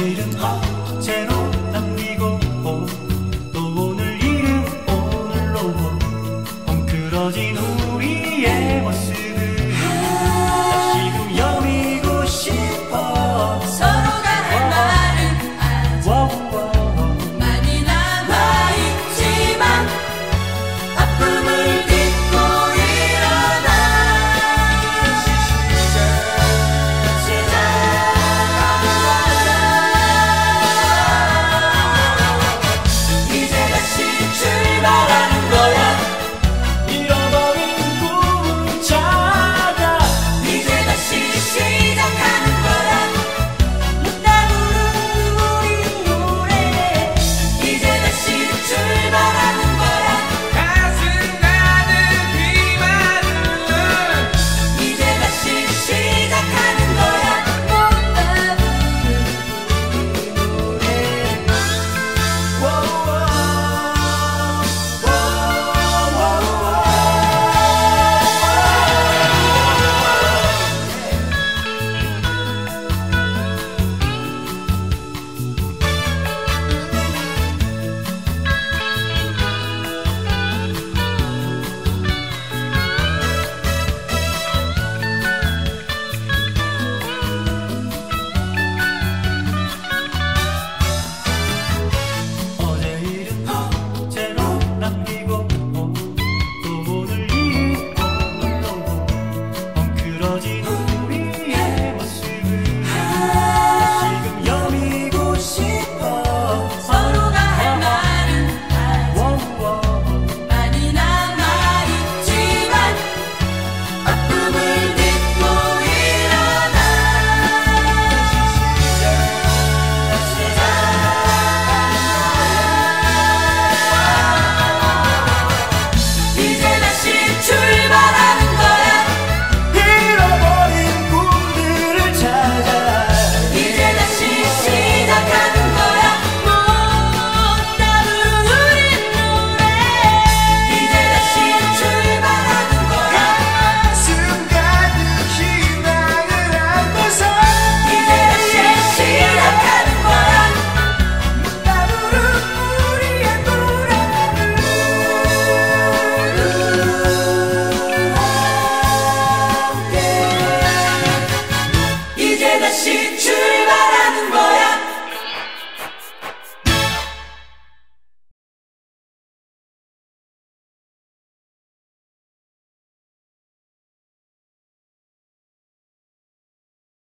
일은 어제로 남기고 또 오늘 일은 오늘로 엉클어진 우리의 모습.